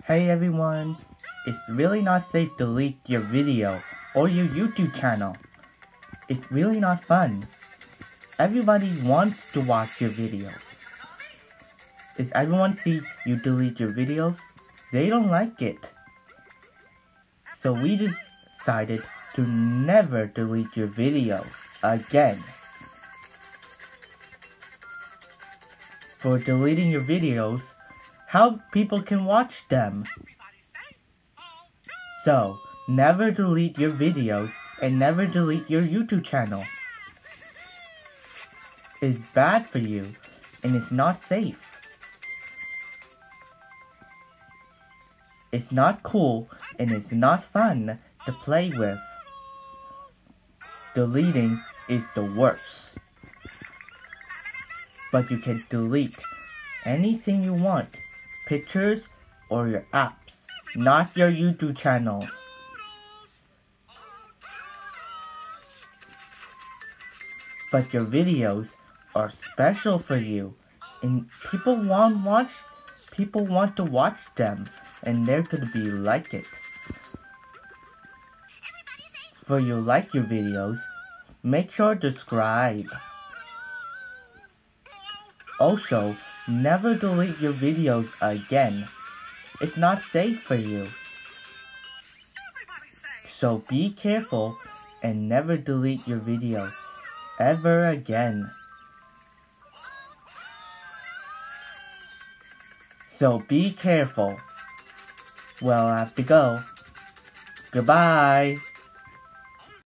Hey everyone, it's really not safe to delete your video or your YouTube channel. It's really not fun. Everybody wants to watch your videos. If everyone sees you delete your videos, they don't like it. So we decided to never delete your videos again. For deleting your videos, how people can watch them. So, never delete your videos and never delete your YouTube channel. It's bad for you and it's not safe. It's not cool and it's not fun to play with. Deleting is the worst. But you can delete anything you want pictures, or your apps, not your YouTube channel. But your videos are special for you, and people want watch, people want to watch them, and they're gonna be like it. For you like your videos, make sure to subscribe. Also, Never delete your videos again. It's not safe for you. So be careful and never delete your videos ever again. So be careful. Well, I have to go. Goodbye.